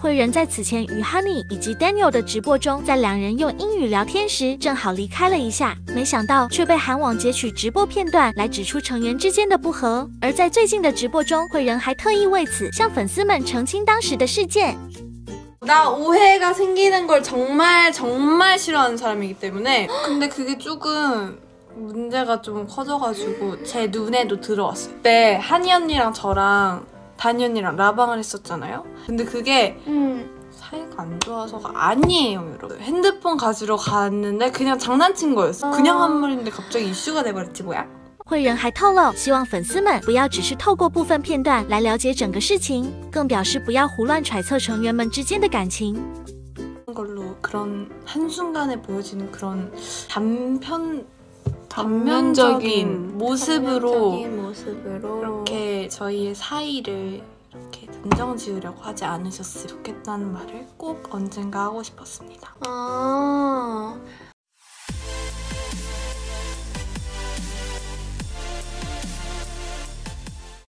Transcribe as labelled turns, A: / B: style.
A: 慧仁在此前与 Honey 以及 Daniel 的直播中，在两人用英语聊天时，正好离开了一下，没想到却被韩网截取直播片段来指出成员之间的不和。而在最近的直播中，慧仁还特意为此向粉丝们澄清当时的事件。
B: 나 오해가 생기는 걸 정말 정말 싫어하는 사람이기 때문에 근데 그게 조금 문제가 좀 커져가지고 제 눈에도 들어왔어요 그때 한이 언니랑 저랑 다니 언니랑 라방을 했었잖아요 근데 그게 사이가 안 좋아서가 아니에요 여러분 핸드폰 가지러 갔는데 그냥 장난친 거였어 그냥 한 말인데 갑자기 이슈가 돼버렸지 뭐야
A: 慧仁还透露，希望粉丝们不要只是透过部分片段来了解整个事情，更表示不要胡乱揣测成员们之间的感情。
B: 걸로 그런 한순간에 보여지는 그런 단편 단면적인 모습으로
C: 단면적인 모습으로
B: 이렇게 저희의 사이를 이렇게 단정 지으려고 하지 않으셨으면 좋겠다는 말을 꼭 언젠가 하고 싶었습니다.
C: 아